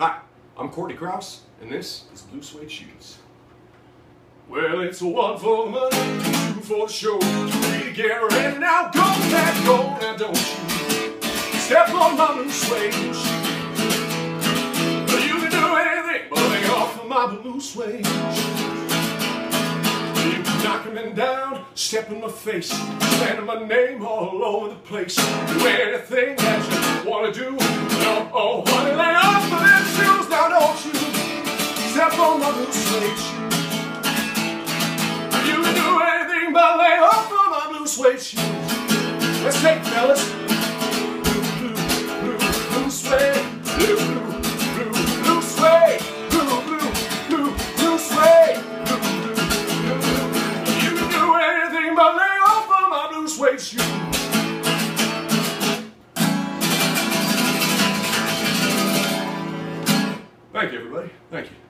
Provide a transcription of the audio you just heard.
Hi, I'm Courtney Crouse, and this is Blue Suede Shoes. Well, it's one for the money, two for the show, three to get ready. Now go, Pat, go, now don't you step on my blue suede shoes. You can do anything but lay off of my blue suede shoes. You can knock me down, step in my face, standing my name all over the place. Do anything that you wanna do. No, oh, honey, step on my blue suede. You can do anything but lay off of my blue suede. Let's take fellas. Blue, blue, blue, suede, blue, blue, blue, suede, blue, blue, blue, blue suede. You can do anything but lay off of my blue suede. Thank you, everybody. Thank you.